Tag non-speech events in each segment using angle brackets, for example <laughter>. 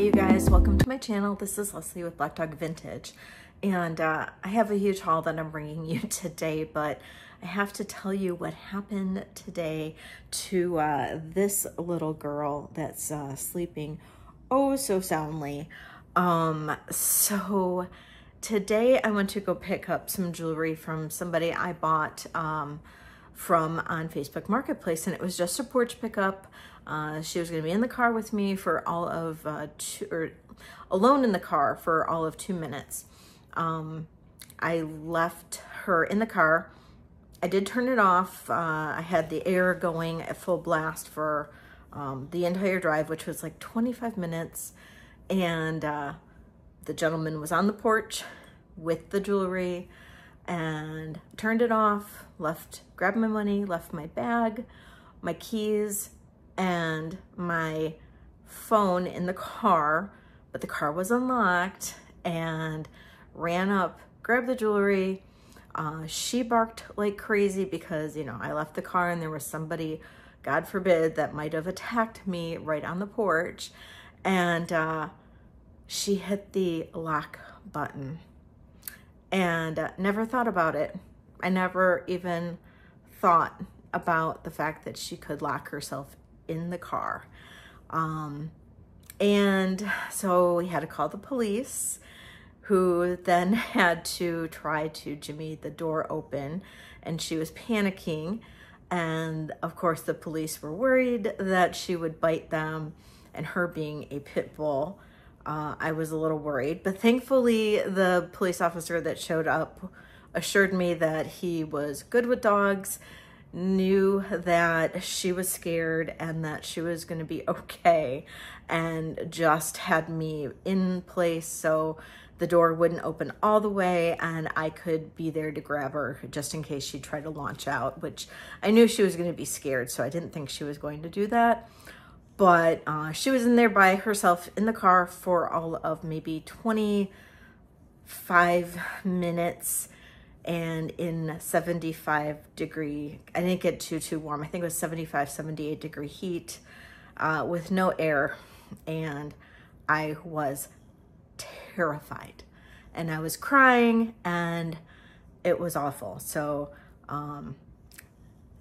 Hey you guys, welcome to my channel. This is Leslie with Black Dog Vintage. And uh, I have a huge haul that I'm bringing you <laughs> today, but I have to tell you what happened today to uh, this little girl that's uh, sleeping oh so soundly. Um, so today I went to go pick up some jewelry from somebody I bought um, from on Facebook Marketplace and it was just a porch pickup. Uh, she was going to be in the car with me for all of uh, two, or alone in the car for all of two minutes. Um, I left her in the car. I did turn it off. Uh, I had the air going at full blast for um, the entire drive, which was like 25 minutes. And uh, the gentleman was on the porch with the jewelry and turned it off, left, grabbed my money, left my bag, my keys, and my phone in the car, but the car was unlocked and ran up, grabbed the jewelry. Uh, she barked like crazy because, you know, I left the car and there was somebody, God forbid, that might have attacked me right on the porch. And uh, she hit the lock button and uh, never thought about it. I never even thought about the fact that she could lock herself in the car. Um, and so we had to call the police who then <laughs> had to try to jimmy the door open and she was panicking. And of course the police were worried that she would bite them and her being a pit bull. Uh, I was a little worried, but thankfully the police officer that showed up assured me that he was good with dogs knew that she was scared and that she was going to be <laughs> okay and just had me in place so the door wouldn't open all the way and I could be there to grab her just in case she tried to launch out, which I knew she was going to be scared, so I didn't think she was going to do that. But uh, she was in there by herself in the car for all of maybe 25 minutes and in 75 degree, I didn't get too, too warm. I think it was 75, 78 degree heat uh, with no air. And I was terrified and I was crying and it was awful. So, um,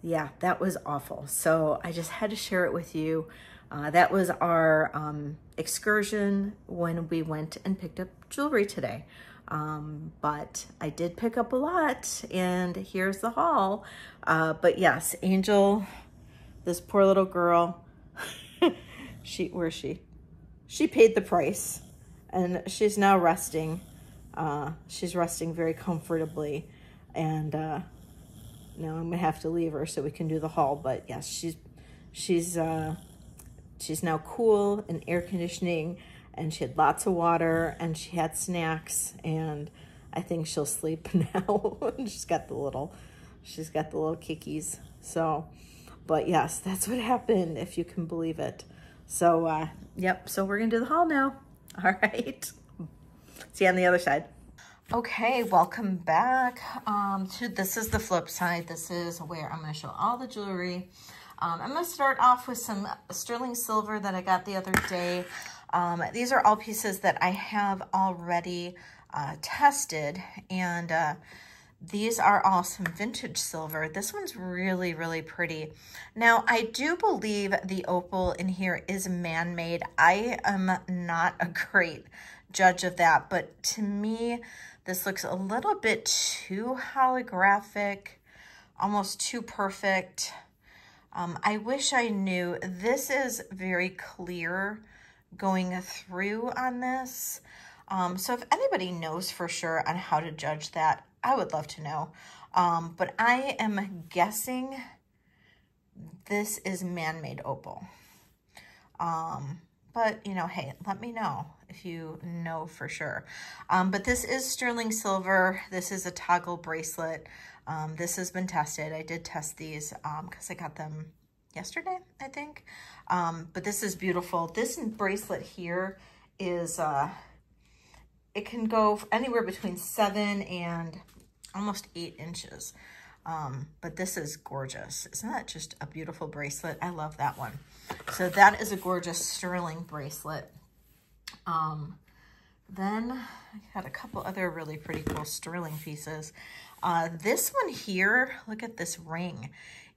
yeah, that was awful. So I just had to share it with you. Uh, that was our um, excursion when we went and picked up jewelry today. Um, but I did pick up a lot and here's the haul. Uh, but yes, Angel, this poor little girl, <laughs> she, where's she? She paid the price and she's now resting. Uh, she's resting very comfortably and uh, now I'm gonna have to leave her so we can do the haul. But yes, she's, she's, uh, she's now cool and air conditioning and she had lots of water and she had snacks and I think she'll sleep <laughs> now. she's got the little, she's got the little kickies. So, but yes, that's what happened if you can believe it. So, uh, yep. So we're going to do the haul now. <laughs> All right. See you on the other side. Okay, welcome back um, to, this is the flip side. This is where I'm going to show all the jewelry. Um, I'm going to start off with some sterling silver that I got the other day. Um, these are all pieces that I have already uh, tested and uh, these are all some vintage silver. This one's really, really pretty. Now, I do believe the opal in here is man-made. I am not a great judge of that, but to me, this looks a little bit too holographic, almost too perfect. Um, I wish I knew. This is very clear going through on this. Um, so if anybody knows for sure on how to judge that, I would love to know. Um, but I am guessing this is man-made opal. Um, but, you know, hey, let me know if you know for sure. Um, but this is sterling silver. This is a toggle bracelet. Um, this has been tested. I did test these because um, I got them yesterday, I think. Um, but this is beautiful. This bracelet here is, uh, it can go anywhere between seven and almost eight inches. Um, but this is gorgeous. Isn't that just a beautiful bracelet? I love that one. So that is a gorgeous sterling bracelet. Um, then I got a couple other really pretty cool sterling pieces. Uh, this one here, look at this ring.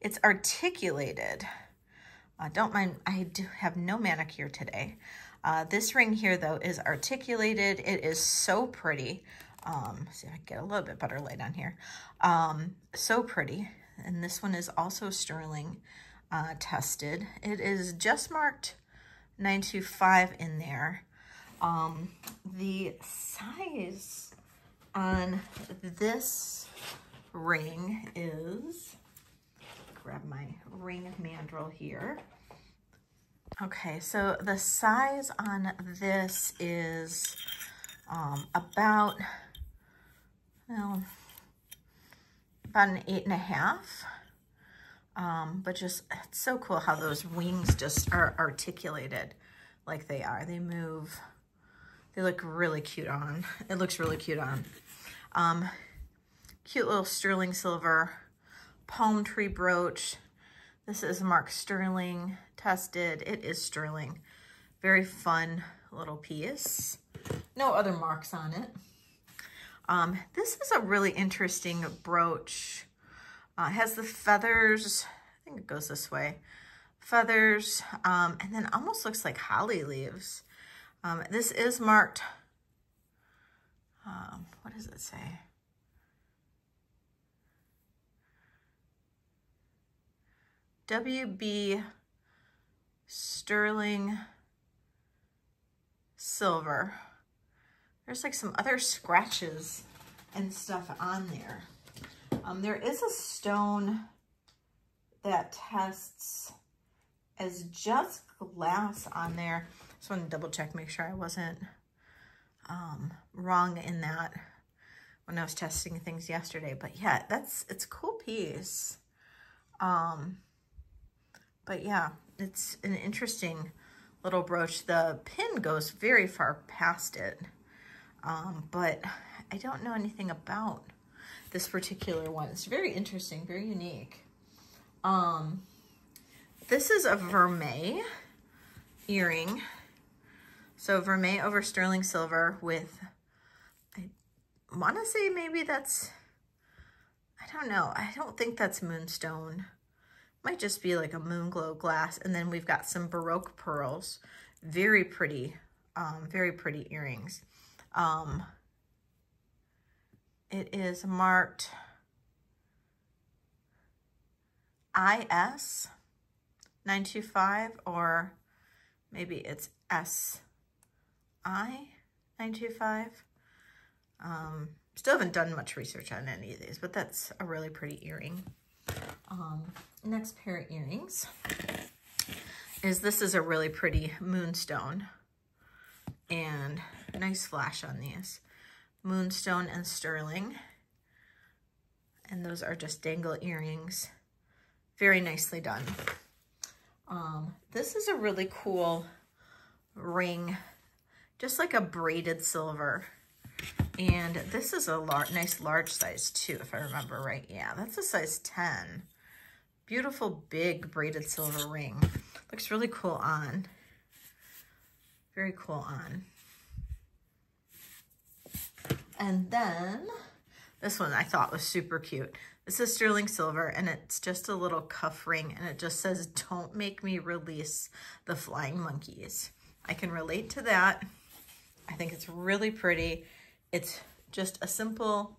It's articulated. Uh, don't mind, I do have no manicure today. Uh, this ring here, though, is articulated. It is so pretty. Um, see if I can get a little bit better light on here. Um, so pretty. And this one is also sterling uh, tested. It is just marked 925 in there. Um, the size on this ring is, grab my ring mandrel here. Okay, so the size on this is um, about, well, about an eight and a half. Um, but just, it's so cool how those wings just are articulated like they are. They move, they look really cute on. It looks really cute on. Um, cute little sterling silver palm tree brooch. This is Mark Sterling tested. It is sterling. Very fun little piece. No other marks on it. Um, this is a really interesting brooch. Uh, has the feathers. I think it goes this way. Feathers, um, and then almost looks like holly leaves. Um, this is marked, um, what does it say? WB Sterling Silver. There's like some other scratches and stuff on there. Um, there is a stone that tests as just glass on there. Just want to double check, make sure I wasn't um, wrong in that when I was testing things yesterday. But yeah, that's, it's a cool piece. Um, but yeah, it's an interesting little brooch. The pin goes very far past it, um, but I don't know anything about this particular one. It's very interesting, very unique. Um, this is a vermeil earring. So vermeil over sterling silver with, I want to say maybe that's, I don't know. I don't think that's moonstone. Might just be like a moon glow glass. And then we've got some Baroque pearls. Very pretty, um, very pretty earrings. Um, it is marked IS 925 or maybe it's SI 925. Um, still haven't done much research on any of these, but that's a really pretty earring. Um, next pair of earrings is this is a really pretty moonstone and nice flash on these. Moonstone and sterling. And those are just dangle earrings. Very nicely done. Um, this is a really cool ring, just like a braided silver. And this is a lar nice large size too, if I remember right. Yeah, that's a size 10. Beautiful big braided silver ring. Looks really cool on. Very cool on. And then this one I thought was super cute. This is sterling silver and it's just a little cuff ring and it just says, don't make me release the flying monkeys. I can relate to that. I think it's really pretty. It's just a simple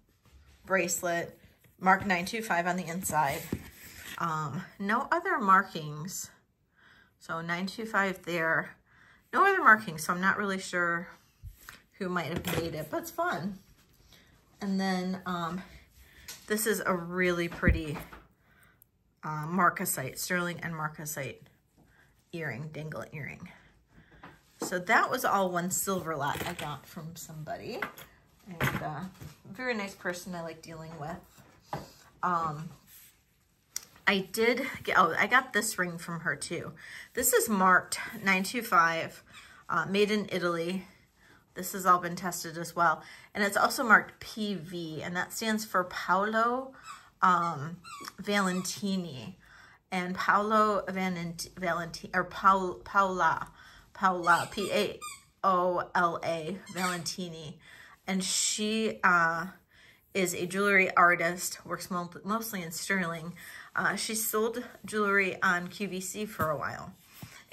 bracelet, mark 925 on the inside. Um, no other markings. So 925 there. No other markings, so I'm not really sure who might have made it, but it's fun. And then um, this is a really pretty uh, marcasite, sterling and marcasite earring, dingle earring. So that was all one silver lot I got from somebody. And uh, very nice person I like dealing with. Um, I did get, oh, I got this ring from her too. This is marked 925, uh, made in Italy. This has all been tested as well. And it's also marked PV, and that stands for Paolo um, Valentini. And Paolo Valentini, or Paola, Paola, P-A, O-L-A, Valentini. And she uh, is a jewelry artist, works mostly in sterling. Uh, she sold jewelry on QVC for a while.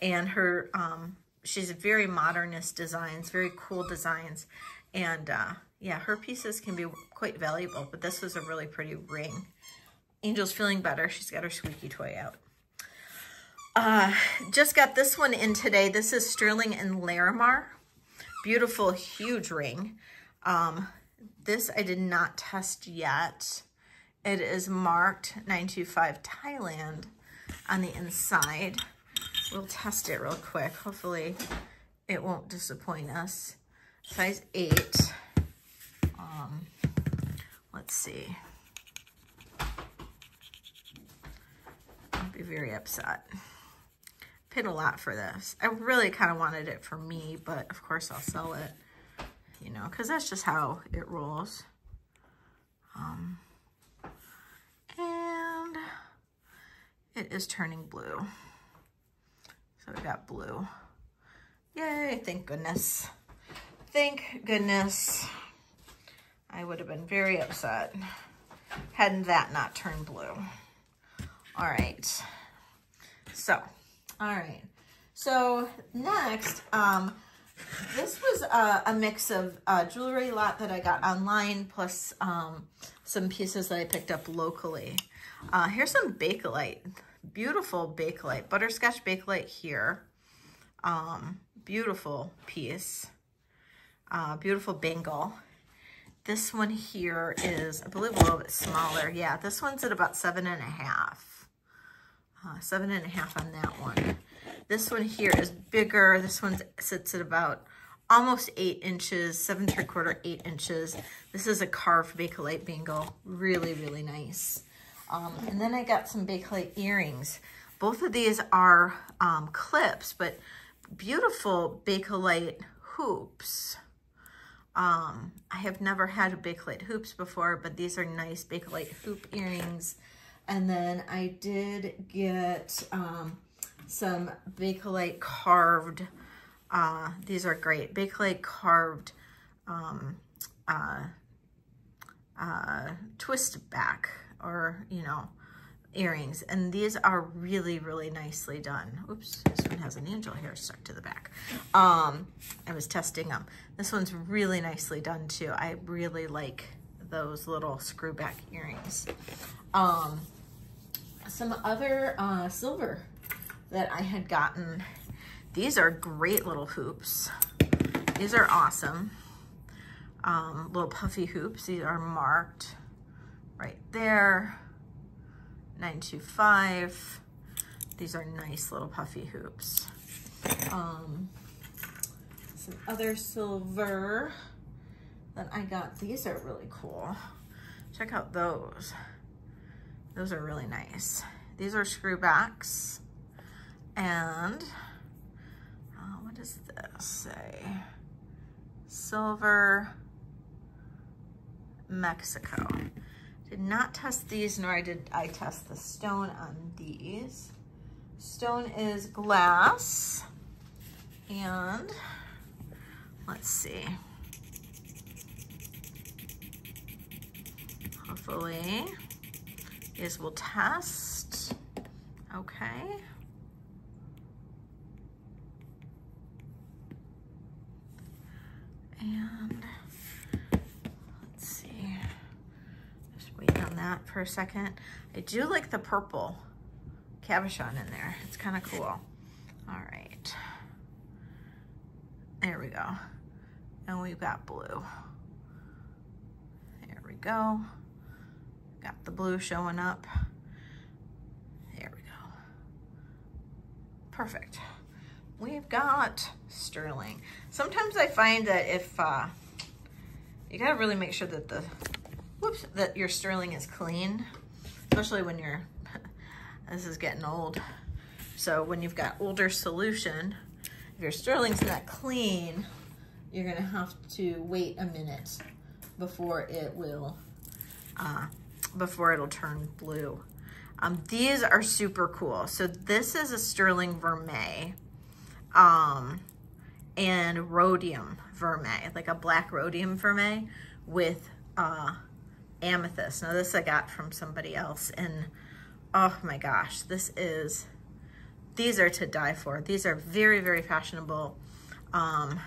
And her, um, she's very modernist designs, very cool designs. And uh, yeah, her pieces can be quite valuable, but this was a really pretty ring. Angel's feeling better. She's got her squeaky toy out. Uh, just got this one in today. This is Sterling and Larimar. Beautiful, huge ring. Um, this I did not test yet. It is marked 925 Thailand on the inside. We'll test it real quick. Hopefully it won't disappoint us. Size 8. Um, let's see. I'll be very upset. Paid a lot for this. I really kind of wanted it for me, but of course I'll sell it, you know, because that's just how it rolls. Um, and it is turning blue. So we got blue. Yay, thank goodness. Thank goodness. I would have been very upset had that not turned blue. All right. So, all right. So next, um, this was a, a mix of uh, jewelry lot that I got online plus um, some pieces that I picked up locally. Uh, here's some Bakelite. Beautiful Bakelite. Butterscotch Bakelite here. Um, beautiful piece. Uh, beautiful bangle. This one here is, I believe, a little bit smaller. Yeah, this one's at about seven and a half. Uh, seven and a half on that one. This one here is bigger. This one sits at about almost eight inches, seven three quarter, eight inches. This is a carved Bakelite bangle. Really, really nice. Um, and then I got some Bakelite earrings. Both of these are um, clips, but beautiful Bakelite hoops. Um, I have never had Bakelite hoops before, but these are nice Bakelite hoop earrings. And then I did get um, some Bakelite carved, uh, these are great, Bakelite carved um, uh, uh, twist back or, you know, earrings. And these are really, really nicely done. Oops, this one has an angel hair stuck to the back. Um, I was testing them. This one's really nicely done too. I really like those little screw back earrings. Um, some other uh, silver that I had gotten. These are great little hoops. These are awesome. Um, little puffy hoops. These are marked right there. 925. These are nice little puffy hoops. Um, some other silver that I got. These are really cool. Check out those. Those are really nice. These are screwbacks. And uh, what does this say? Silver Mexico. Did not test these, nor I did I test the stone on these. Stone is glass. And let's see. Hopefully is we'll test. Okay. And let's see. Just wait on that for a second. I do like the purple cabochon in there. It's kind of cool. All right. There we go. And we've got blue. There we go. Got the blue showing up. There we go. Perfect. We've got sterling. Sometimes I find that if, uh, you gotta really make sure that the, whoops, that your sterling is clean, especially when you're, <laughs> this is getting old. So when you've got older solution, if your sterling's not clean, you're gonna have to wait a minute before it will uh, before it'll turn blue. Um, these are super cool. So this is a sterling vermeil. Um, and rhodium vermeil, like a black rhodium vermeil with uh, amethyst. Now this I got from somebody else and oh my gosh, this is, these are to die for. These are very, very fashionable, um,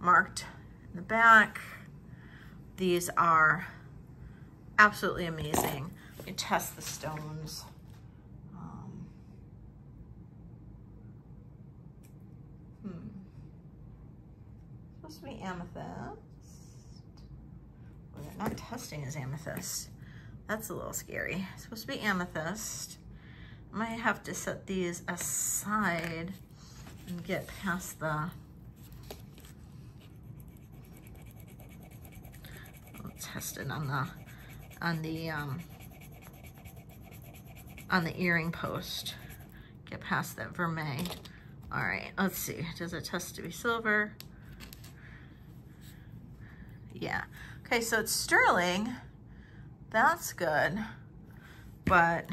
marked in the back. These are absolutely amazing. You test the stones. Um, hmm. Supposed to be amethyst. Well, they're not testing as amethyst. That's a little scary. It's supposed to be amethyst. I might have to set these aside and get past the I'll test it on the on the um on the earring post. Get past that vermeil. All right, let's see. Does it test to be silver? Yeah. Okay, so it's sterling. That's good. But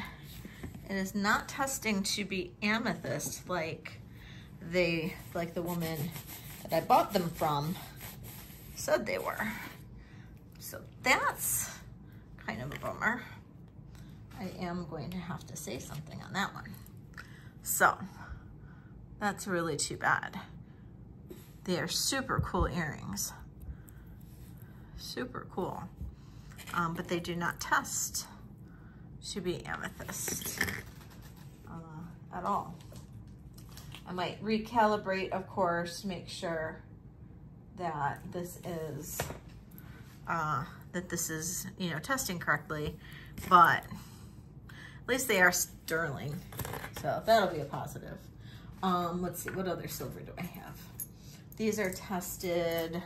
it is not testing to be amethyst like they, like the woman that I bought them from said they were. So that's kind of a bummer. I am going to have to say something on that one. So that's really too bad. They are super cool earrings. Super cool. Um, but they do not test to be amethyst uh, at all. I might recalibrate, of course, make sure that this is, uh, that this is, you know, testing correctly, but at least they are sterling. So that'll be a positive. Um, let's see, what other silver do I have? These are tested.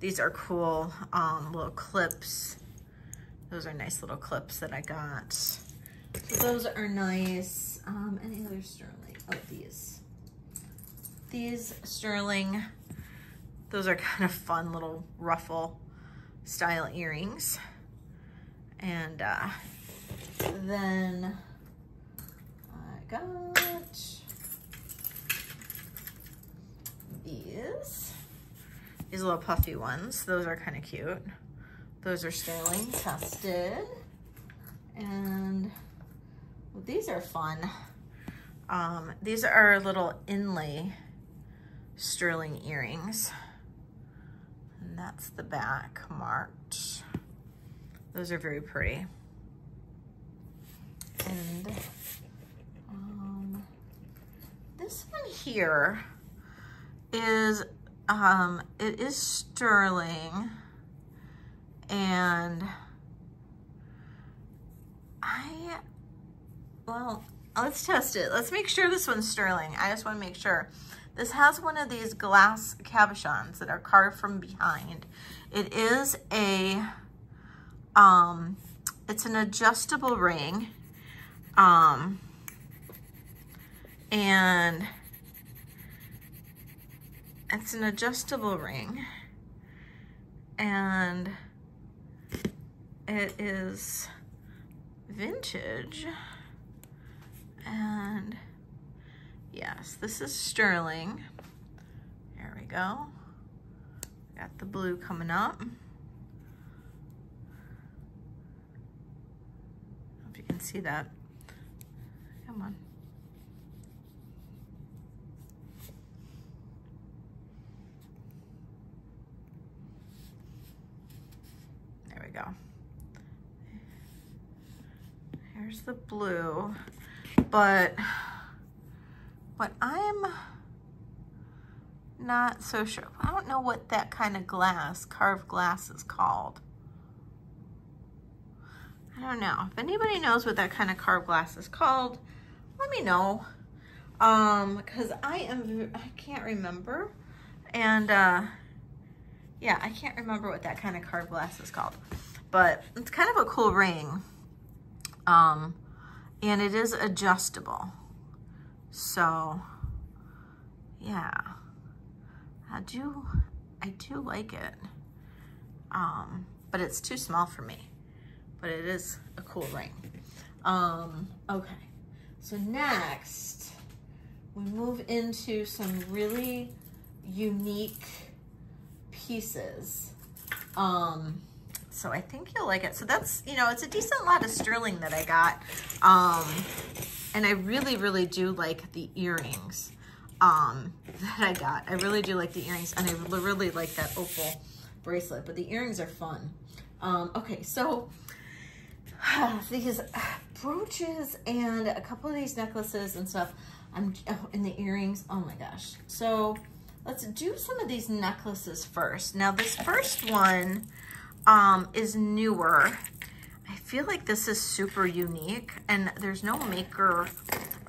These are cool um, little clips. Those are nice little clips that I got. So those are nice. Um, any other sterling? Oh, these. These sterling, those are kind of fun little ruffle style earrings. And uh, then I got these. These little puffy ones. Those are kind of cute. Those are sterling tested. And these are fun. Um, these are little inlay sterling earrings. And that's the back marked. Those are very pretty. And um, this one here is, um, it is sterling and I, well, let's test it. Let's make sure this one's sterling. I just want to make sure. This has one of these glass cabochons that are carved from behind. It is a, um, it's an adjustable ring. Um, and it's an adjustable ring. And it is vintage. And yes, this is sterling. There we go. Got the blue coming up. if you can see that. Come on. We go. Here's the blue, but what I'm not so sure, I don't know what that kind of glass, carved glass is called. I don't know. If anybody knows what that kind of carved glass is called, let me know. Um, because I am, I can't remember. And, uh, yeah, I can't remember what that kind of carved glass is called, but it's kind of a cool ring. Um, and it is adjustable. So yeah, I do, I do like it. Um, but it's too small for me, but it is a cool ring. Um, okay, so next we move into some really unique pieces. Um, so I think you'll like it. So that's, you know, it's a decent lot of sterling that I got. Um, and I really, really do like the earrings um, <laughs> that I got. I really do like the earrings and I really like that opal bracelet, but the earrings are fun. Um, okay, so <sighs> these brooches and a couple of these necklaces and stuff, I'm, oh, and the earrings, oh my gosh. So let's do some of these necklaces first. Now this first one um, is newer. I feel like this is super unique and there's no maker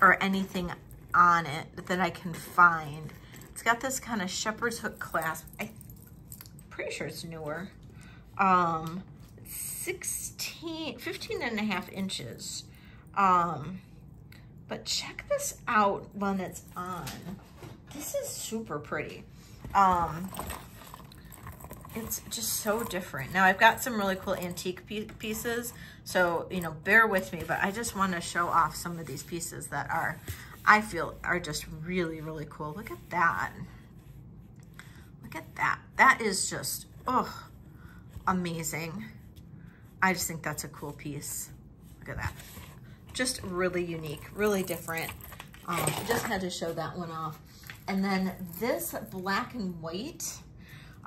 or anything on it that I can find. It's got this kind of shepherd's hook clasp. I'm pretty sure it's newer. Um, 16, 15 and a half inches. Um, but check this out when it's on. This is super pretty. Um, it's just so different. Now I've got some really cool antique pieces, so, you know, bear with me, but I just want to show off some of these pieces that are, I feel, are just really, really cool. Look at that. Look at that. That is just, oh, amazing. I just think that's a cool piece. Look at that. Just really unique, really different. Um, just had to show that one off. And then this black and white,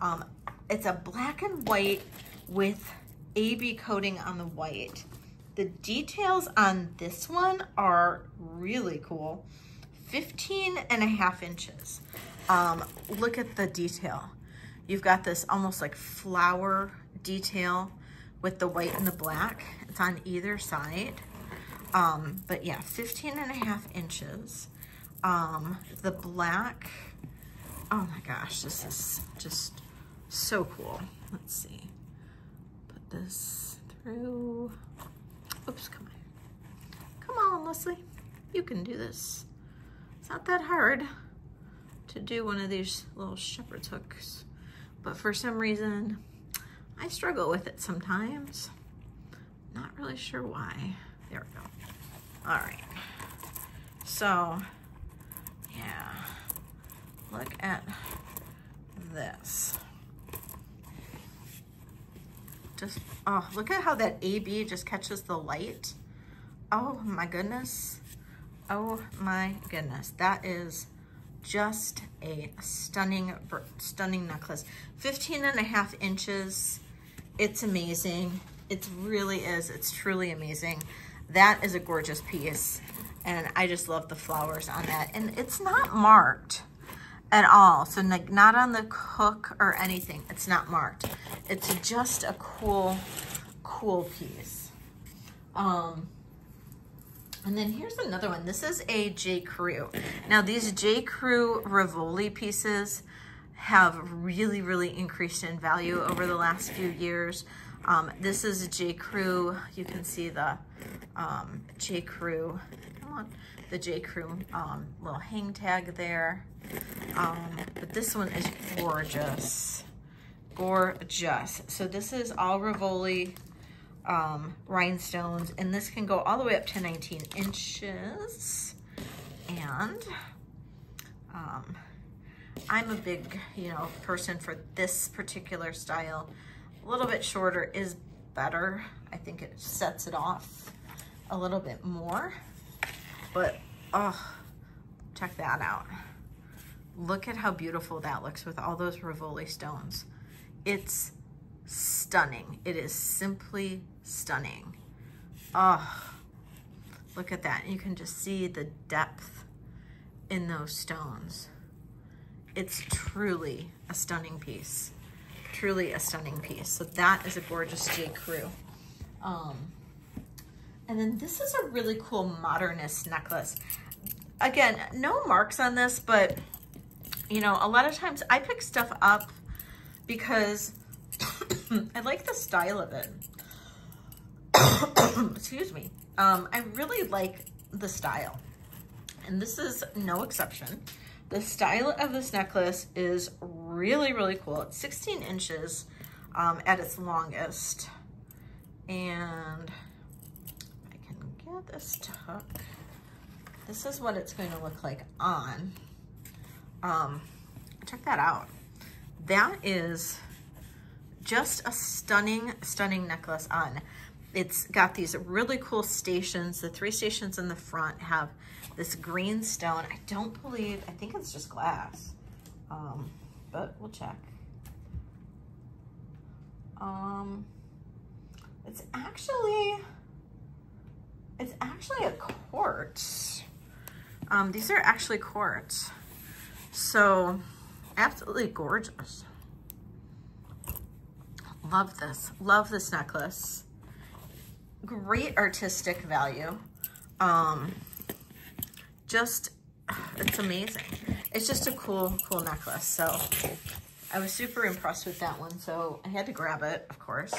um, it's a black and white with AB coating on the white. The details on this one are really cool. 15 and a half inches. Um, look at the detail. You've got this almost like flower detail with the white and the black. It's on either side. Um, but yeah, 15 and a half inches. Um, the black, oh my gosh, this is just so cool. Let's see. Put this through. Oops, come on. Come on, Leslie. You can do this. It's not that hard to do one of these little shepherd's hooks. But for some reason, I struggle with it sometimes. Not really sure why. There we go. All right. So, yeah. Look at this. Just, oh, look at how that AB just catches the light. Oh my goodness. Oh my goodness. That is just a stunning, stunning necklace. 15 and a half inches. It's amazing. It really is. It's truly amazing. That is a gorgeous piece. And I just love the flowers on that. And it's not marked at all. So like not on the hook or anything. It's not marked. It's just a cool, cool piece. Um, and then here's another one. This is a J. Crew. Now these J. Crew Rivoli pieces have really, really increased in value over the last few years. Um, this is a J. Crew. You can see the um, J. Crew, on, the J. Crew um, little hang tag there. Um, but this one is gorgeous, gorgeous. So this is all Rivoli um, rhinestones, and this can go all the way up to 19 inches. And um, I'm a big, you know, person for this particular style. A little bit shorter is better. I think it sets it off a little bit more. But, oh, check that out. Look at how beautiful that looks with all those Rivoli stones. It's stunning. It is simply stunning. Oh, look at that. You can just see the depth in those stones. It's truly a stunning piece. Truly a stunning piece. So that is a gorgeous J. Crew. Um, and then this is a really cool modernist necklace. Again, no marks on this, but you know, a lot of times I pick stuff up because <coughs> I like the style of it. <coughs> Excuse me. Um, I really like the style. And this is no exception. The style of this necklace is really, really cool. It's 16 inches um, at its longest. And this to hook. This is what it's going to look like on. Um, check that out. That is just a stunning, stunning necklace on. It's got these really cool stations. The three stations in the front have this green stone. I don't believe, I think it's just glass, um, but we'll check. Um, it's actually, it's actually a quartz. Um, these are actually quartz. So absolutely gorgeous. Love this, love this necklace. Great artistic value. Um, just, it's amazing. It's just a cool, cool necklace. So I was super impressed with that one. So I had to grab it, of course.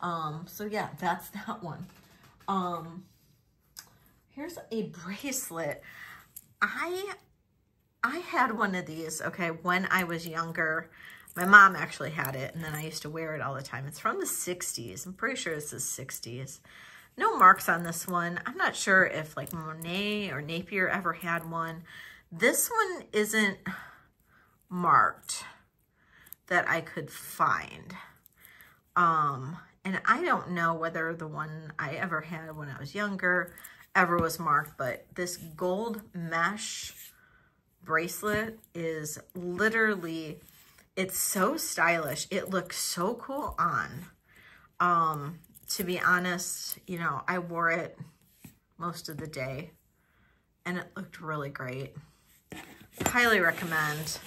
Um, so yeah, that's <laughs> that one. Um, here's a bracelet. I, I had one of these, okay, when I was younger. My mom actually had it, and then I used to wear it all the time. It's from the 60s. I'm pretty sure it's the 60s. No marks on this one. I'm not sure if like Monet or Napier ever had one. This one isn't marked that I could find. Um, and I don't know whether the one I ever had when I was younger ever was marked, but this gold mesh bracelet is literally, it's so stylish. It looks so cool on. Um, to be honest, you know, I wore it most of the day and it looked really great. Highly recommend.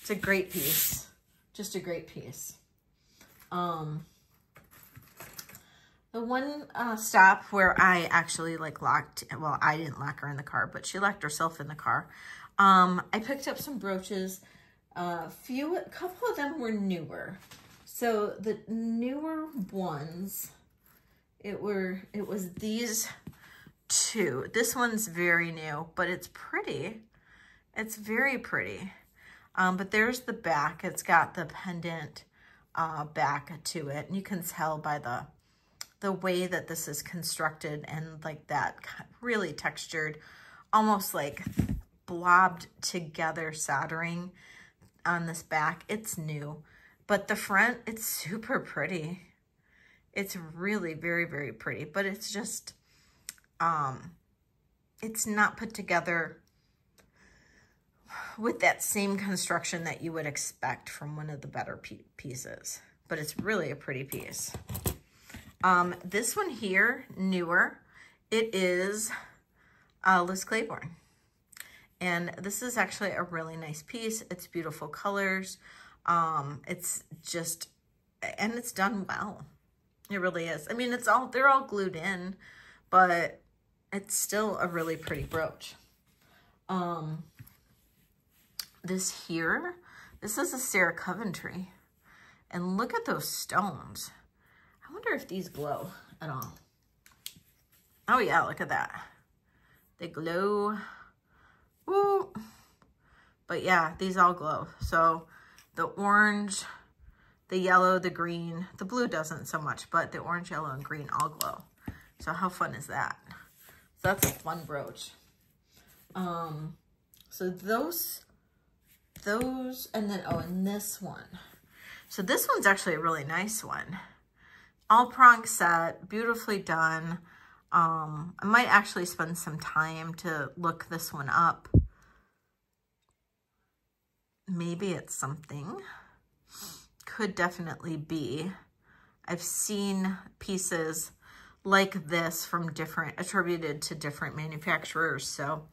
It's a great piece. Just a great piece. Um, the one uh, stop where I actually like locked, well, I didn't lock her in the car, but she locked herself in the car. Um, I picked up some brooches. A uh, few, a couple of them were newer. So the newer ones it were it was these two. This one's very new, but it's pretty. It's very pretty. Um, but there's the back. It's got the pendant uh, back to it. And you can tell by the the way that this is constructed and like that really textured, almost like blobbed together soldering on this back. It's new. But the front, it's <laughs> super pretty. It's really very, very pretty, but it's just, um, it's not put together with that same construction that you would expect from one of the better pieces, but it's really a pretty piece. Um, this one here, newer, it is uh, Liz Claiborne. And this is actually a really nice piece. It's beautiful colors. Um, it's just, and it's done well. It really is. I mean, it's all, they're all glued in, but it's still a really pretty brooch. Um, this here, this is a Sarah Coventry. And look at those stones. I wonder if these glow at all. Oh yeah, look at that. They glow. Woo. But yeah, these all glow. So the orange, the yellow, the green, the blue doesn't so much, but the orange, yellow, and green all glow. So how fun is that? So that's a fun brooch. Um, so those, those, and then, oh, and this one. So this one's actually a really nice one. All prong set, beautifully done. Um, I might actually spend some time to look this one up. Maybe it's something could definitely be. I've seen pieces like this from different, attributed to different manufacturers. So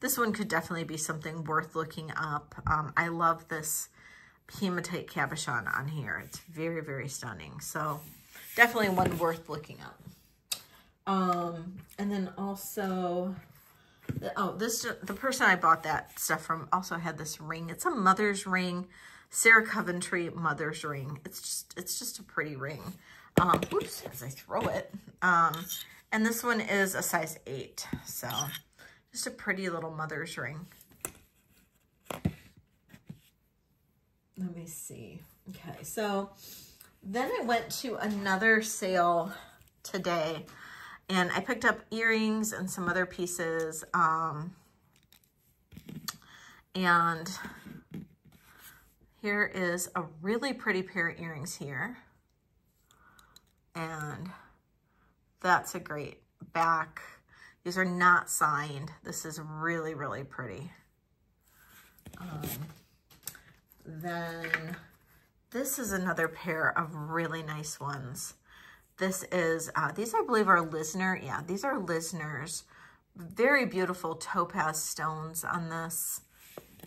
this one could definitely be something worth looking up. Um, I love this hematite cabochon on here. It's very, very stunning. So definitely one worth looking up. Um, and then also, oh, this, the person I bought that stuff from also had this ring. It's a mother's ring. Sarah Coventry Mother's Ring. It's just, it's just a pretty ring. Um, oops, as I throw it. Um, and this one is a size 8. So, just a pretty little mother's ring. Let me see. Okay, so then I went to another sale today and I picked up earrings and some other pieces. Um, and here is a really pretty pair of earrings here. And that's a great back. These are not signed. This is really, really pretty. Um, then this is another pair of really nice ones. This is, uh, these I believe are Lisner. Yeah, these are Lisner's. Very beautiful topaz stones on this.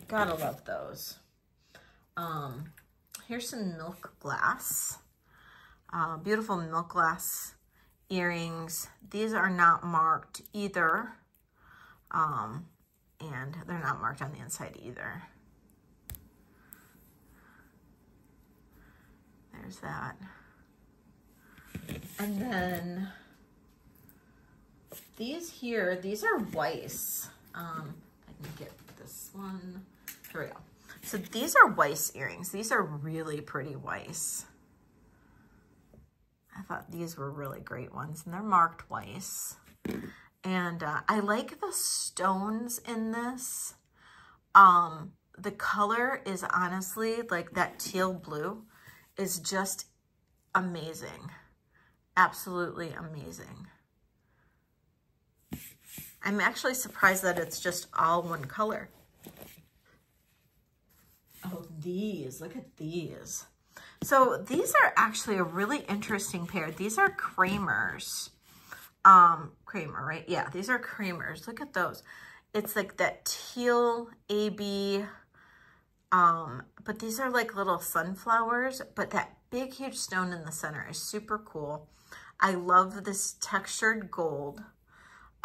Gotta love those. Um, here's some milk glass. Uh, beautiful milk glass earrings. These are not marked either. Um, and they're not marked on the inside either. There's that. And then these here, these are Weiss. Um, I can get this one. Here we go. So these are Weiss earrings. These are really pretty Weiss. I thought these were really great ones, and they're marked Weiss. And uh, I like the stones in this. Um, the color is honestly like that teal blue is just amazing. Absolutely amazing. I'm actually surprised that it's just all one color. Oh, these, look at these. So these are actually a really interesting pair. These are Kramers. Um, Kramer, right? Yeah, these are Kramers. Look at those. It's like that teal AB, um, but these are like little sunflowers, but that big, huge stone in the center is super cool. I love this textured gold.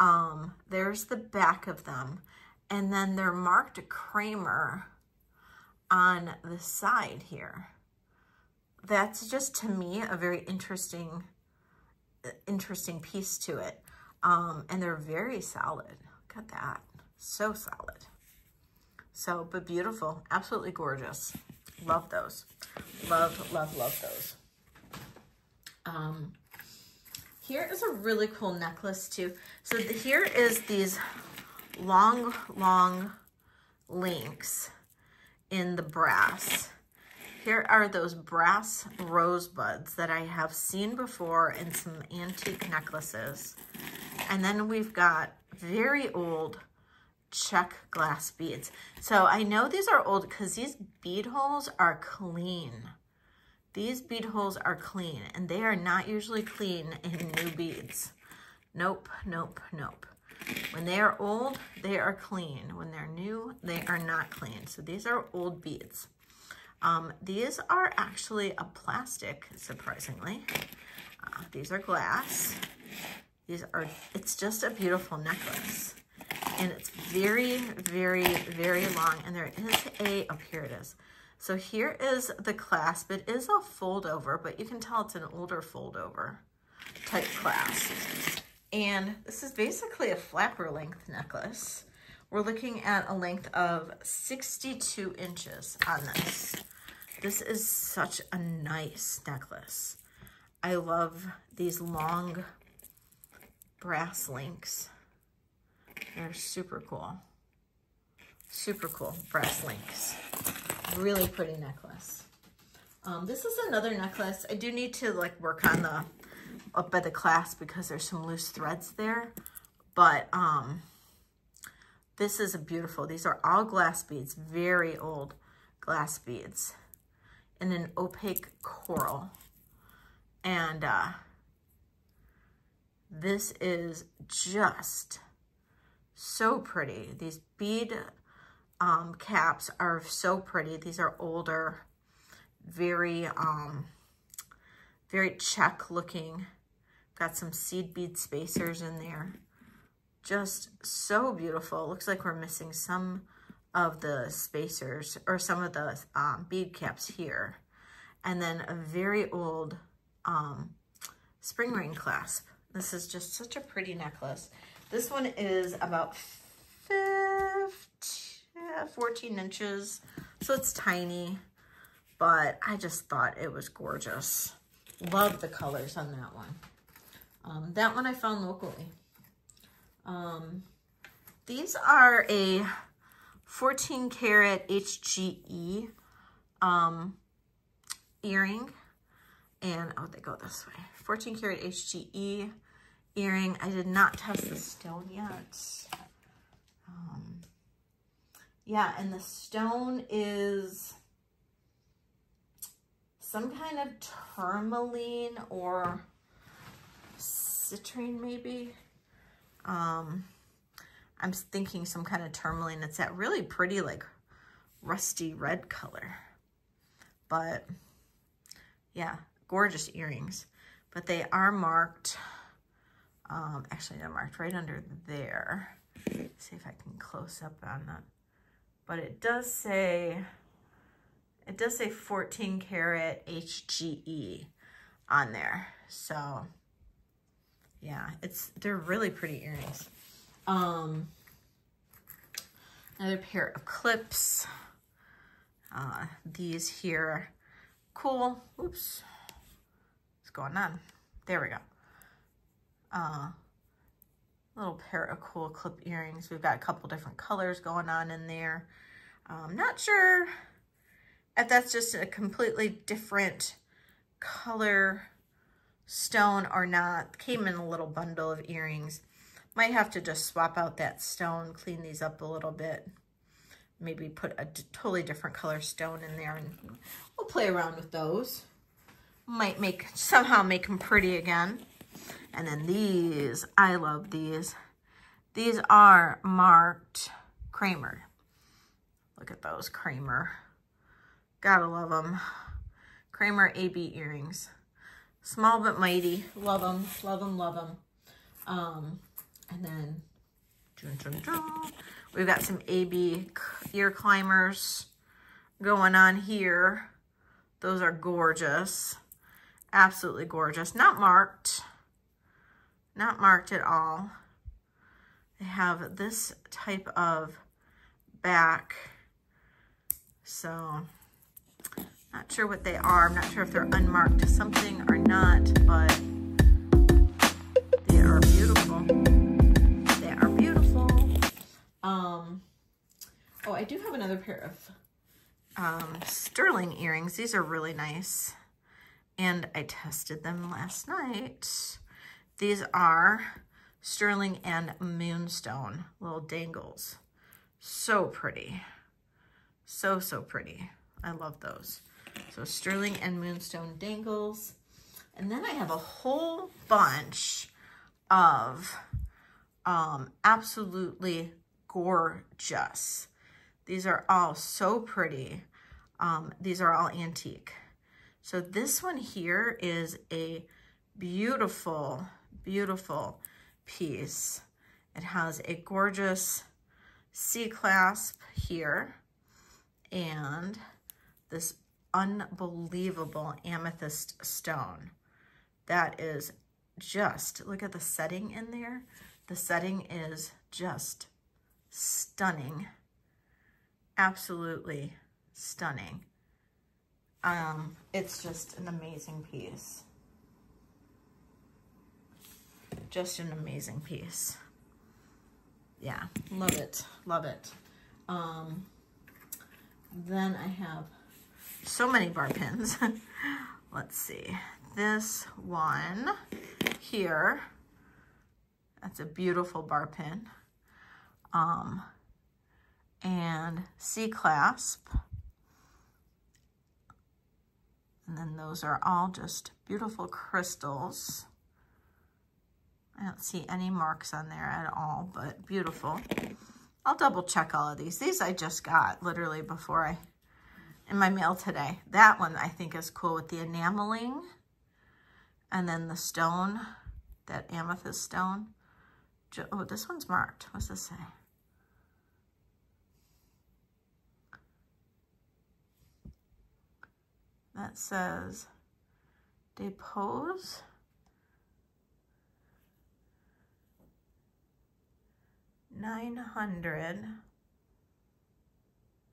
Um, there's the back of them. And then they're marked Kramer on the side here. That's just, to me, a very interesting, interesting piece to it. Um, and they're very solid. Look at that. So solid. So, but beautiful. Absolutely gorgeous. Love those. Love, love, love those. Um, here is a really cool necklace too. So the, here is these long, long links in the brass. Here are those brass rosebuds that I have seen before in some antique necklaces. And then we've got very old Czech glass beads. So I know these are old because these bead holes are clean. These bead holes are clean and they are not usually clean in new beads. Nope, nope, nope. When they are old, they are clean. When they're new, they are not clean. So these are old beads. Um, these are actually a plastic, surprisingly. Uh, these are glass. These are, it's just a beautiful necklace. And it's very, very, very long. And there is a, oh, here it is. So here is the clasp. It is a fold over, but you can tell it's an older fold over type clasp. And this is basically a flapper length necklace. We're looking at a length of 62 inches on this. This is such a nice necklace. I love these long brass links. They're super cool. Super cool brass links. Really pretty necklace. Um, this is another necklace. I do need to like work on the up by the clasp because there's some loose threads there. But um, this is beautiful, these are all glass beads, very old glass beads in an opaque coral. And uh, this is just so pretty. These bead um, caps are so pretty. These are older, very, um, very Czech looking Got some seed bead spacers in there. Just so beautiful. Looks like we're missing some of the spacers or some of the um, bead caps here. And then a very old um, spring ring clasp. This is just such a pretty necklace. This one is about 15, 14 inches, so it's tiny, but I just thought it was gorgeous. Love the colors on that one. Um, that one I found locally. Um, these are a 14 karat HGE um, earring. And, oh, they go this way. 14 karat HGE earring. I did not test the stone yet. Um, yeah, and the stone is some kind of tourmaline or citrine maybe. Um, I'm thinking some kind of tourmaline. It's that really pretty like rusty red color. But yeah, gorgeous earrings. But they are marked, um, actually they're marked right under there. Let's see if I can close up on that. But it does say, it does say 14 karat HGE on there. So yeah, it's, they're really pretty earrings. Um, another pair of clips. Uh, these here, cool. Oops, what's going on? There we go. Uh, little pair of cool clip earrings. We've got a couple different colors going on in there. I'm not sure if that's just a completely different color stone or not. Came in a little bundle of earrings. Might have to just swap out that stone, clean these up a little bit. Maybe put a totally different color stone in there and we'll play around with those. Might make, somehow make them pretty again. And then these, I love these. These are marked Kramer. Look at those, Kramer. Gotta love them. Kramer AB earrings. Small but mighty. Love them, love them, love them. Um, and then, dun, dun, dun. we've got some AB ear climbers going on here. Those are gorgeous. Absolutely gorgeous. Not marked. Not marked at all. They have this type of back. So not sure what they are. I'm not sure if they're unmarked something or not, but they are beautiful. They are beautiful. Um, oh, I do have another pair of um, sterling earrings. These are really nice. And I tested them last night. These are sterling and moonstone little dangles. So pretty. So, so pretty. I love those. So sterling and moonstone dangles. And then I have a whole bunch of um, absolutely gorgeous. These are all so pretty. Um, these are all antique. So this one here is a beautiful, beautiful piece. It has a gorgeous C-clasp here and this unbelievable amethyst stone. That is just, look at the setting in there. The setting is just stunning. Absolutely stunning. Um, it's just an amazing piece. Just an amazing piece. Yeah, love it, love it. Um, then I have so many bar pins. <laughs> Let's see. This one here, that's a beautiful bar pin. Um, and C-clasp. And then those are all just beautiful crystals. I don't see any marks on there at all, but beautiful. I'll double check all of these. These I just got literally before I in my mail today. That one I think is cool with the enameling and then the stone, that amethyst stone. Oh, this one's marked. What's this say? That says Depose. Nine hundred.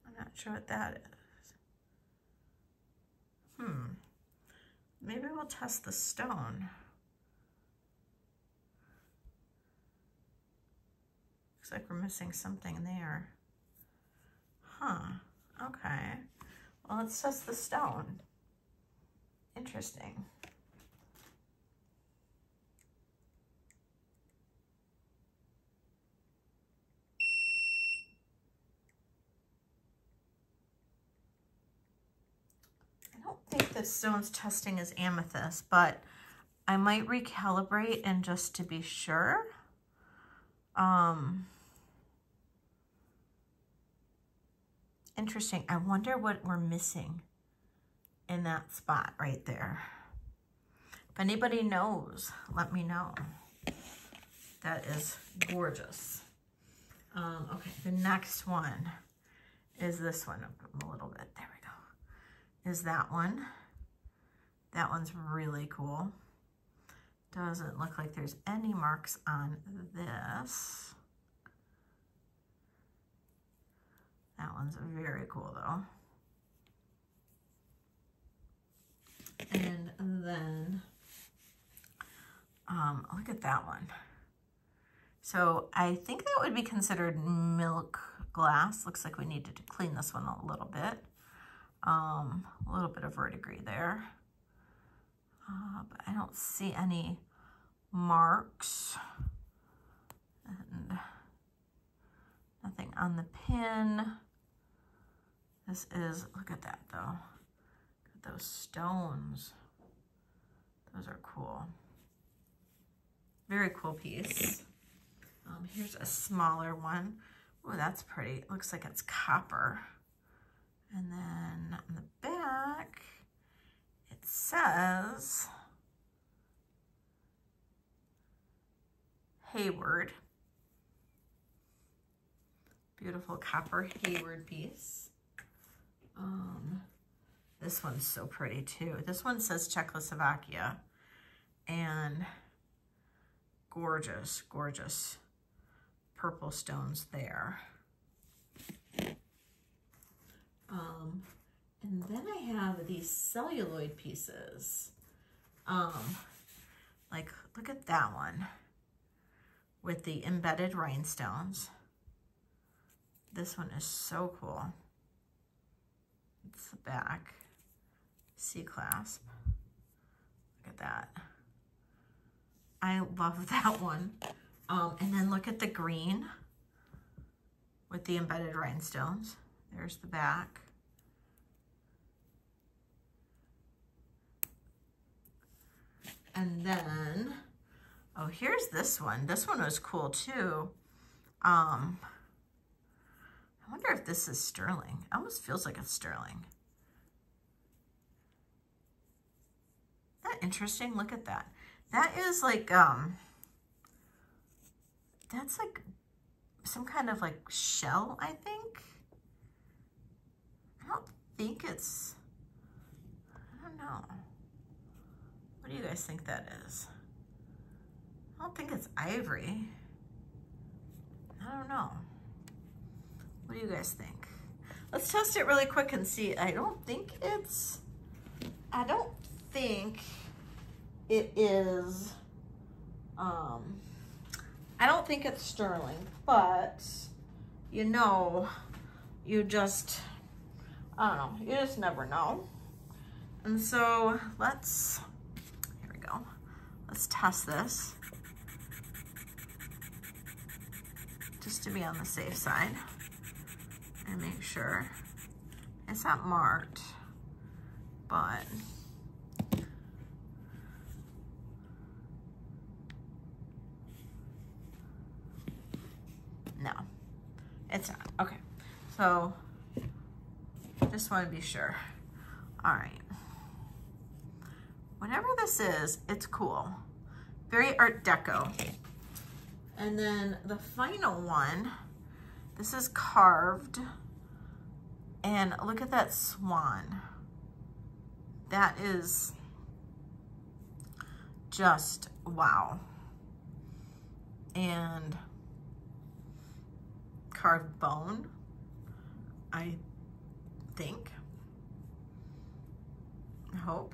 I'm not sure what that is. Hmm. Maybe we'll test the stone. Looks like we're missing something there. Huh. Okay. Well, let's test the stone. Interesting. I don't think this stone's testing is amethyst, but I might recalibrate and just to be sure. Um, interesting. I wonder what we're missing in that spot right there. If anybody knows, let me know. That is gorgeous. Um, okay, the next one is this one a little bit. There we go. Is that one. That one's really cool. Doesn't look like there's any marks on this. That one's very cool though. And then, um, look at that one. So I think that would be considered milk glass. Looks like we needed to clean this one a little bit. Um, a little bit of verdigris there. Uh, but I don't see any marks. And nothing on the pin. This is, look at that though. Look at those stones. Those are cool. Very cool piece. Um, here's a smaller one. Oh, that's pretty. It looks like it's copper. And then on the back, it says Hayward. Beautiful copper Hayward piece. Um, this one's so pretty too. This one says Czechoslovakia and gorgeous, gorgeous purple stones there. Um, and then I have these celluloid pieces. Um, like, look at that one with the embedded rhinestones. This one is so cool. It's the back, C-clasp. Look at that. I love <laughs> that one. Um, and then look at the green with the embedded rhinestones. There's the back. And then, oh, here's this one. This one was cool too. Um, I wonder if this is sterling. It almost feels like it's sterling. Isn't that interesting? Look at that. That is like, um, that's like some kind of like shell, I think. I don't think it's, I don't know. What do you guys think that is? I don't think it's ivory. I don't know. What do you guys think? Let's test it really quick and see. I don't think it's, I don't think it is, um, I don't think it's sterling, but you know, you just, I don't know, you just never know. And so let's. Let's test this just to be on the safe side and make sure it's not marked, but no, it's not. Okay, so just want to be sure. All right. Whatever this is, it's cool. Very Art Deco. And then the final one, this is carved. And look at that swan. That is just wow. And carved bone, I think. I hope.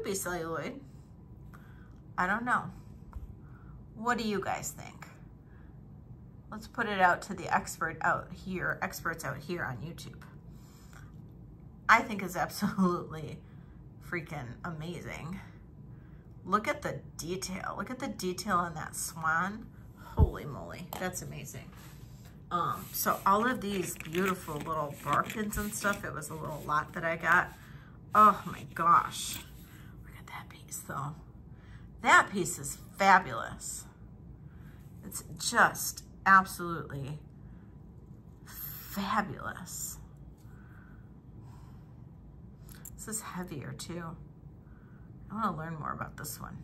Could be celluloid. I don't know. What do you guys think? let's put it out to the expert out here, experts out here on YouTube. I think is <laughs> absolutely freaking amazing. Look at the detail. Look at the detail on that swan. Holy moly, that's amazing. Um, so all of these beautiful little bar pins and stuff, it was a little lot that I got. Oh my gosh. Piece though. That piece is fabulous. It's just absolutely fabulous. This is heavier too. I want to learn more about this one.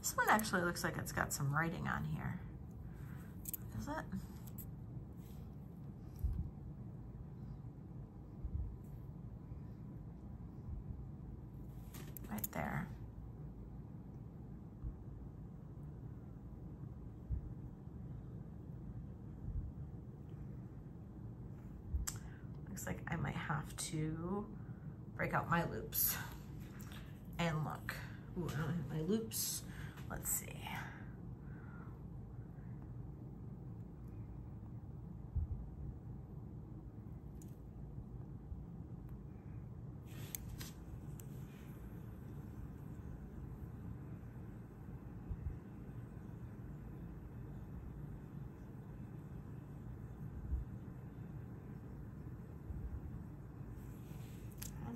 This one actually looks like it's got some writing on here. Is it? Right there. Looks like I might have to break out my loupes and look. Ooh, I don't have my loupes. Let's see.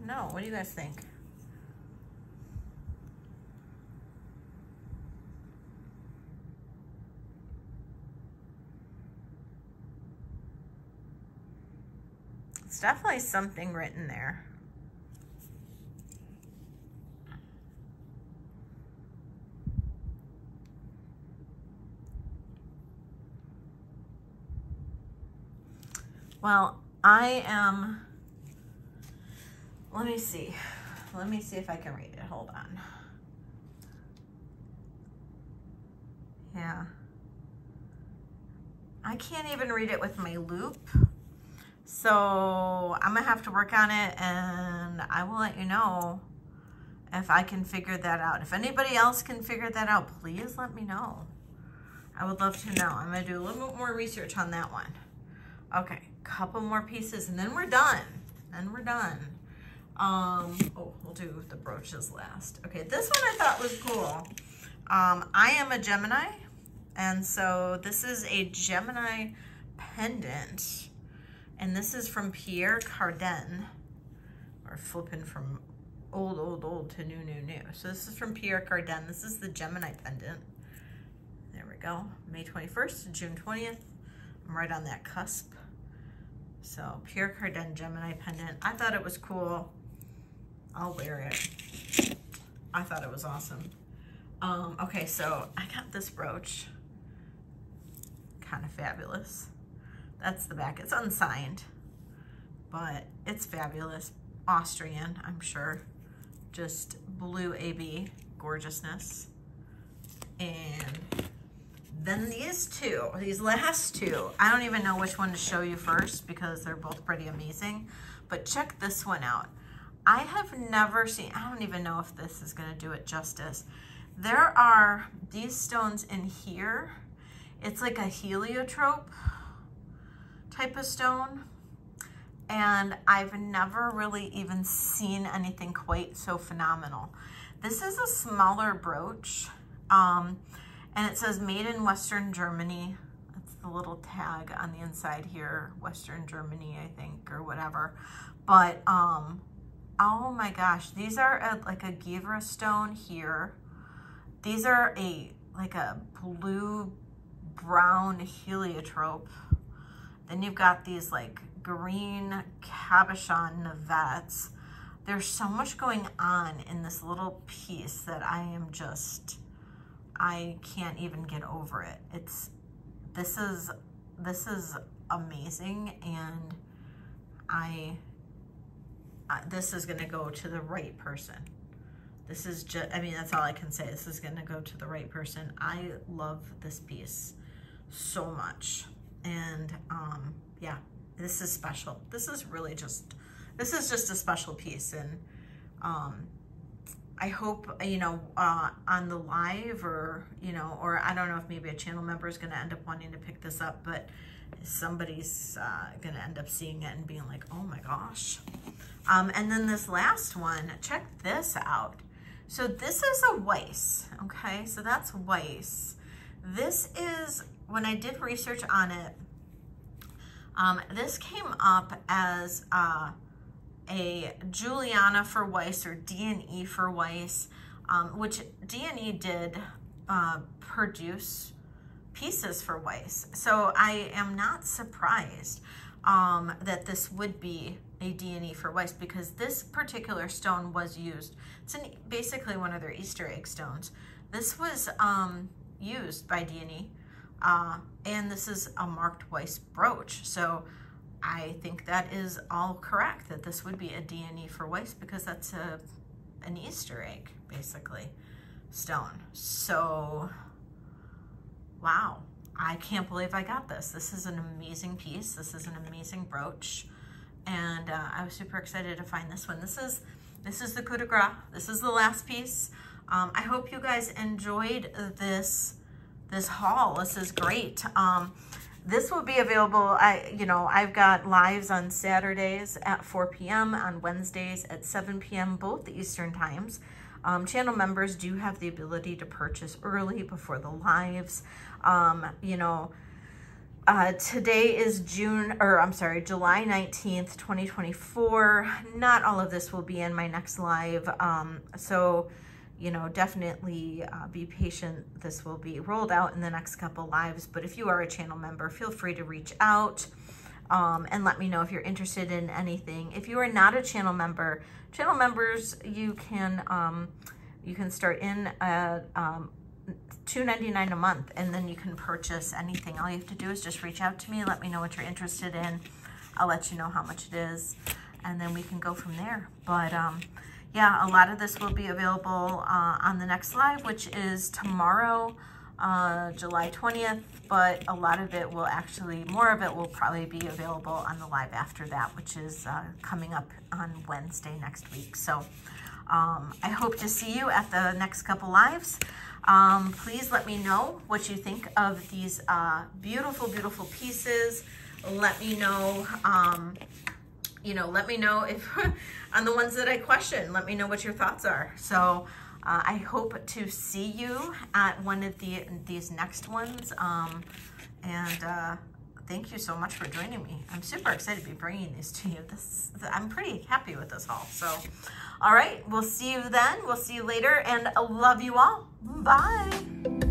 No, what do you guys think? It's definitely something written there. Well, I am, let me see. Let me see if I can read it. Hold on. Yeah. I can't even read it with my loupe. So I'm gonna have to work on it and I will let you know if I can figure that out. If anybody else can figure that out, please let me know. I would love to know. I'm gonna do a little bit more research on that one. Okay, couple more pieces and then we're done. Then we're done. Um, oh, we'll do the brooches last. Okay, this one I thought was cool. Um, I am a Gemini, and so this is a Gemini pendant. And this is from Pierre Cardin, or flipping from old, old, old to new, new, new. So this is from Pierre Cardin. This is the Gemini pendant. There we go. May 21st to June 20th. I'm right on that cusp. So Pierre Cardin Gemini pendant. I thought it was cool. I'll wear it. I thought it was awesome. Um, okay, so I got this brooch. Kind of fabulous. That's the back. It's unsigned, but it's fabulous. Austrian, I'm sure. Just blue AB gorgeousness. And then these two, these last two, I don't even know which one to show you first because they're both pretty amazing. But check this one out. I have never seen, I don't even know if this is gonna do it justice. There are these stones in here. It's like a heliotrope type of stone. And I've never really even seen anything quite so phenomenal. This is a smaller brooch. Um, and it says made in Western Germany. That's the little tag on the inside here, Western Germany, I think, or whatever. But, um, oh my gosh, these are a, like a Givre stone here. These are a, like a blue brown heliotrope then you've got these like green cabochon navettes. There's so much going on in this little piece that I am just, I can't even get over it. It's, this is, this is amazing and I, this is gonna go to the right person. This is just, I mean, that's all I can say. This is gonna go to the right person. I love this piece so much. And um, yeah, this is special. This is really just, this is just a special piece. And um, I hope, you know, uh, on the live or, you know, or I don't know if maybe a channel member is going to end up wanting to pick this up, but somebody's uh, going to end up seeing it and being like, oh my gosh. Um, and then this last one, check this out. So this is a Weiss, okay? So that's Weiss. This is, when I did research on it, um, this came up as uh, a Juliana for Weiss or D&E for Weiss, um, which D&E did uh, produce pieces for Weiss. So I am not surprised um, that this would be a D&E for Weiss because this particular stone was used. It's an, basically one of their Easter egg stones. This was um, used by D&E uh, and this is a marked Weiss brooch. So I think that is all correct, that this would be a D&E for Weiss because that's a an Easter egg, basically, stone. So, wow. I can't believe I got this. This is an amazing piece. This is an amazing brooch. And uh, I was super excited to find this one. This is this is the coup de grace. This is the last piece. Um, I hope you guys enjoyed this this haul. This is great. Um, this will be available. I, you know, I've got lives on Saturdays at 4 p.m., on Wednesdays at 7 p.m., both Eastern times. Um, channel members do have the ability to purchase early before the lives. Um, you know, uh, today is June, or I'm sorry, July 19th, 2024. Not all of this will be in my next live. Um, so, you know, definitely uh, be patient. This will be rolled out in the next couple lives. But if you are a channel member, feel free to reach out um, and let me know if you're interested in anything. If you are not a channel member, channel members, you can um, you can start in at um, $2.99 a month and then you can purchase anything. All you have to do is just reach out to me, let me know what you're interested in. I'll let you know how much it is and then we can go from there. But um, yeah, a lot of this will be available uh, on the next live, which is tomorrow, uh, July 20th, but a lot of it will actually, more of it will probably be available on the live after that, which is uh, coming up on Wednesday next week. So um, I hope to see you at the next couple lives. Um, please let me know what you think of these uh, beautiful, beautiful pieces. Let me know um, you know, let me know if <laughs> on the ones that I question, let me know what your thoughts are. So uh, I hope to see you at one of the these next ones. Um, and uh, thank you so much for joining me. I'm super excited to be bringing these to you. This I'm pretty happy with this haul. So, all right, we'll see you then. We'll see you later, and I love you all. Bye.